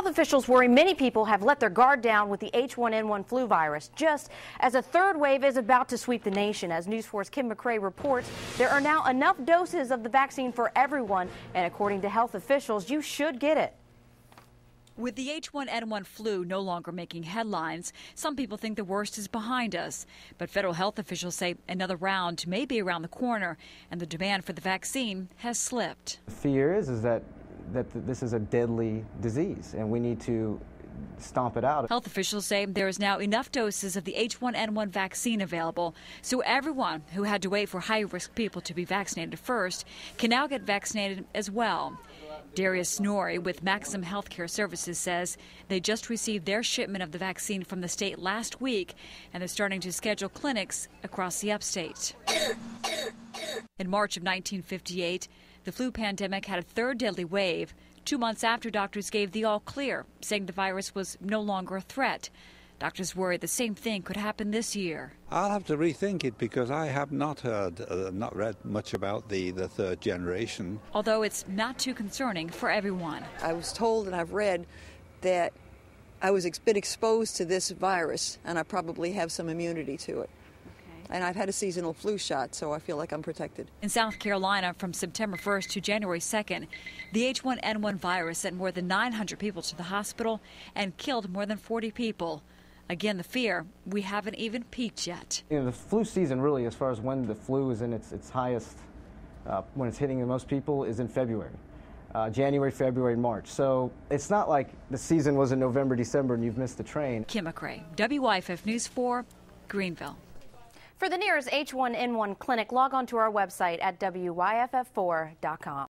Health officials worry many people have let their guard down with the H1N1 flu virus, just as a third wave is about to sweep the nation. As News 4's Kim McCray reports, there are now enough doses of the vaccine for everyone, and according to health officials, you should get it. With the H1N1 flu no longer making headlines, some people think the worst is behind us. But federal health officials say another round may be around the corner, and the demand for the vaccine has slipped. The fear is, is that that this is a deadly disease and we need to stomp it out. Health officials say there is now enough doses of the H1N1 vaccine available, so everyone who had to wait for high risk people to be vaccinated first can now get vaccinated as well. Darius Snorri with Maxim Healthcare Services says they just received their shipment of the vaccine from the state last week and they're starting to schedule clinics across the upstate. In March of 1958, the flu pandemic had a third deadly wave, two months after doctors gave the all clear, saying the virus was no longer a threat. Doctors worry the same thing could happen this year. I'll have to rethink it because I have not heard, uh, not read much about the, the third generation. Although it's not too concerning for everyone. I was told and I've read that I was been exposed to this virus and I probably have some immunity to it and I've had a seasonal flu shot, so I feel like I'm protected. In South Carolina, from September 1st to January 2nd, the H1N1 virus sent more than 900 people to the hospital and killed more than 40 people. Again, the fear, we haven't even peaked yet. You know, the flu season really, as far as when the flu is in its, its highest, uh, when it's hitting the most people, is in February. Uh, January, February, March. So it's not like the season was in November, December, and you've missed the train. Kim McCray, WYFF News 4, Greenville. For the nearest H1N1 clinic, log on to our website at WYFF4.com.